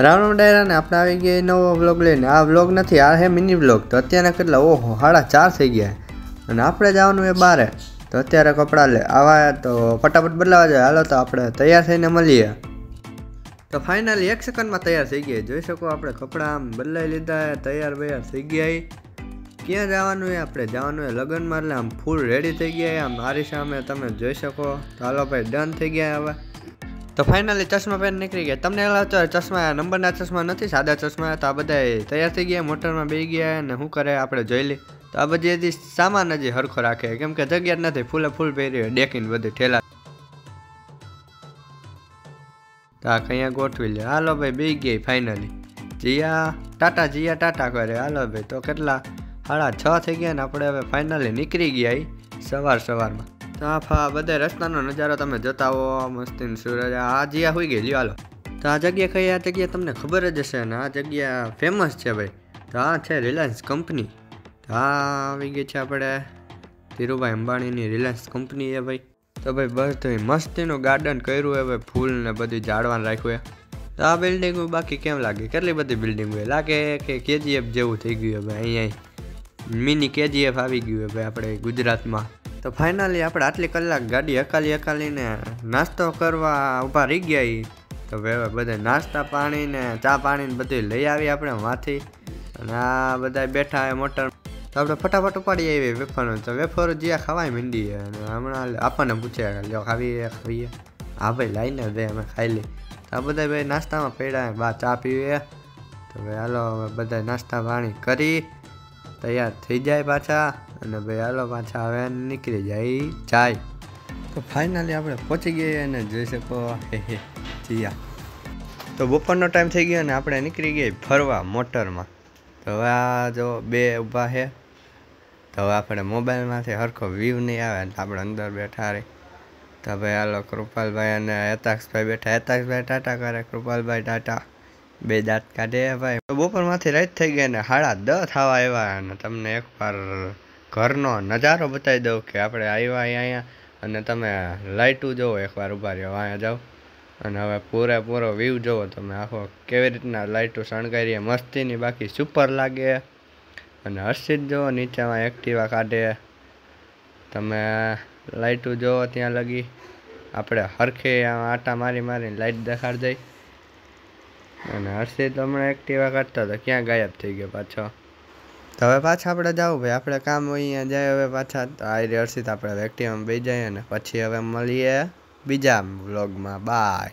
રાવણ ડાયરાને આપણે આવી ગયા નવો વ્લોગ લઈને. આ વ્લોગ નથી, આ હે મિની વ્લોગ તો અત્યારના કેટલા? ઓહો, સાડા ચાર થઈ ગયા. અને આપણે જવાનું એ બારે. તો અત્યારે કપડાં લે. આવા તો ફટાફટ બદલાવા જાય. હાલો તો આપણે તૈયાર થઈને મળીએ. તો ફાઇનલી એક સેકન્ડમાં તૈયાર થઈ ગયા. જોઈ શકો આપણે કપડાં આમ બદલાઈ લીધા તૈયાર બૈયાર થઈ ગયા ક્યાં જવાનું એ આપણે? જવાનું એ લગ્નમાં. એટલે આમ ફૂલ રેડી થઈ ગયા આમ મારી સામે તમે જોઈ શકો. તો હાલો ભાઈ ડન થઈ ગયા હવે. તો ફાઇનલી ચશ્મા પહેર નીકળી ગયા. તમને હોય ચશ્મા નંબરના ચશ્મા નથી, સાદા ચશ્મા તો આ બધા તૈયાર થઈ ગયા, મોટરમાં બેસી ગયા અને શું કરે આપણે જોઈ લે તો આ બધી હજી સામાન હજી હરખો રાખે કેમ કે જગ્યા નથી, ફૂલે ફૂલ પહેરી ડેકીને બધી ઠેલા. તો આ કઅહીંયા ગોઠવી લે. હાલો ભાઈ બેસી ગઈ ફાઇનલી જીયા, ટાટા જીયા, ટાટા કરે. હાલો ભાઈ, તો કેટલા? સાડા છ થઈ ગયા ને આપણે હવે ફાઇનલી નીકળી ગયા સવાર સવારમાં. તો આ બધા રસ્તાનો નજારો તમે જોતા હો. મસ્તીન સૂરજ. આ જગ્યા હોઈ ગઈ, લ્યો હાલો. તો આ જગ્યા કઈ, આ જગ્યા તમને ખબર જ હશે ને, આ જગ્યા ફેમસ છે ભાઈ. તો આ છે રિલાયન્સ કંપની. આ આવી ગઈ છે આપણે ધીરુભાઈ અંબાણીની રિલાયન્સ કંપની છે ભાઈ. તો ભાઈ બસ તો મસ્તીનું ગાર્ડન કર્યું હોય ભાઈ, ફૂલ ને બધું ઝાડવાનું રાખ્યું છે તો આ બિલ્ડિંગ બાકી કેમ લાગે? કેટલી બધી બિલ્ડિંગ હોય? લાગે કે કેજીએફ જેવું થઈ ગયું ભાઈ, અહીંયા. મિની કેજીએફ આવી ગયું ભાઈ આપણે ગુજરાતમાં. તો ફાઇનલી આપણે આટલી કલાક ગાડી હકાલી હકાલીને નાસ્તો કરવા ઊભા રહી ગયા તો ભાઈ બધા નાસ્તા પાણી ને ચા પાણી ને બધું લઈ આવી આપણે માથી અને આ બધા બેઠા એ મોટર. તો આપણે ફટાફટ ઉપાડી આવી વેફરનું. તો વેફર જ્યાં ખાવાય મીંડી અને હમણાં આપણને પૂછે, લ્યો ખાવીએ ખાવીએ હા? ભાઈ, લાઈને દે, અમે ખાઈ લઈ આ બધા ભાઈ નાસ્તામાં પડ્યા બા ચા પીવીએ તો ભાઈ હાલો બધા નાસ્તા પાણી કરી. તૈયાર થઈ જાય પાછા અને ભાઈ હાલો પાછા હવે નીકળી જાય. જાય. તો ફાઇનલી આપણે પહોંચી ગયા અને જોઈ શકો જીયા. તો બપોરનો ટાઈમ થઈ ગયો અને આપણે નીકળી ગયા ફરવા મોટરમાં. તો હવે આ જો બે ઊભા છે. તો હવે આપણે મોબાઈલમાંથી સરખો વ્યૂ નહીં આવે તો આપણે અંદર બેઠા રહી. તો ભાઈ હાલો કૃપાલભાઈ અને હેતાક્ષભાઈ બેઠા. હેતાક્ષભાઈ ટાટા કરે, કૃપાલભાઈ ટાટા. બે દાંત કાઢે ભાઈ. બપોરમાંથી રાત થઈ ગઈ ને સાડા દ થવા આવ્યા અને તમને એકવાર ઘરનો નજારો બતાવી દઉં કે આપણે આવ્યા અહીંયા અને તમે લાઇટું જુઓ એકવાર ઊભા રહ્યો. અહીંયા જાઓ. અને હવે પૂરેપૂરો વ્યૂ જુઓ તમે આખો કેવી રીતના લાઇટો શણગારીએ, મસ્તીની બાકી સુપર લાગે. અને હર્ષિત જુઓ નીચેમાં એક્ટિવા કાઢે. તમે લાઇટું જુઓ ત્યાં લગી. આપણે હરખે આટા મારી મારીને લાઇટ દેખાડ દઈ. અને હર્ષિત હમણાં એક્ટિવા કાઢતા તો ક્યાં ગાયબ થઈ ગયો પાછો? તો હવે પાછા આપણે જાવ ભાઈ. આપણે કામ હોય અહીંયા જાય, હવે પાછા આ હર્ષિત આપણે એક્ટિવામાં બે જઈએ અને પછી હવે મળીએ બીજા વ્લોગમાં બાય